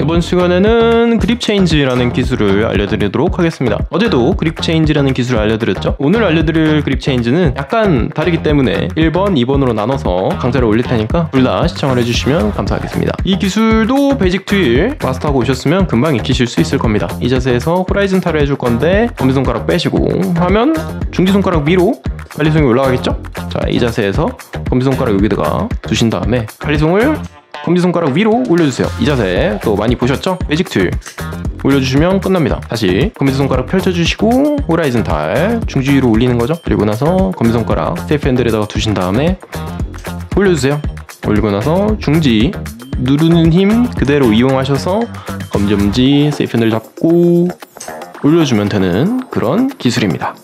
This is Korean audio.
이번 시간에는 grip change라는 기술을 알려드리도록 하겠습니다. 어제도 grip change라는 기술을 알려드렸죠. 오늘 알려드릴 grip change는 약간 다르기 때문에 1번, 2번으로 나눠서 강좌를 올릴 테니까 둘 다 시청을 해주시면 감사하겠습니다. 이 기술도 basic twirl 마스터하고 오셨으면 금방 익히실 수 있을 겁니다. 이 자세에서 horizontal을 해줄 건데 엄지손가락 빼시고 하면 중지손가락 위로 balisong이 올라가겠죠? 자, 이 자세에서 검지손가락 여기다가 두신 다음에 balisong을 검지손가락 위로 올려주세요. 이 자세 또 많이 보셨죠? basic twirl 올려주시면 끝납니다. 다시 검지손가락 펼쳐주시고 horizontal 중지 위로 올리는 거죠. 그리고 나서 검지손가락 safe handle에다가 두신 다음에 올려주세요. 올리고 나서 중지 누르는 힘 그대로 이용하셔서 검지엄지 safe handle 잡고 올려주면 되는 그런 기술입니다.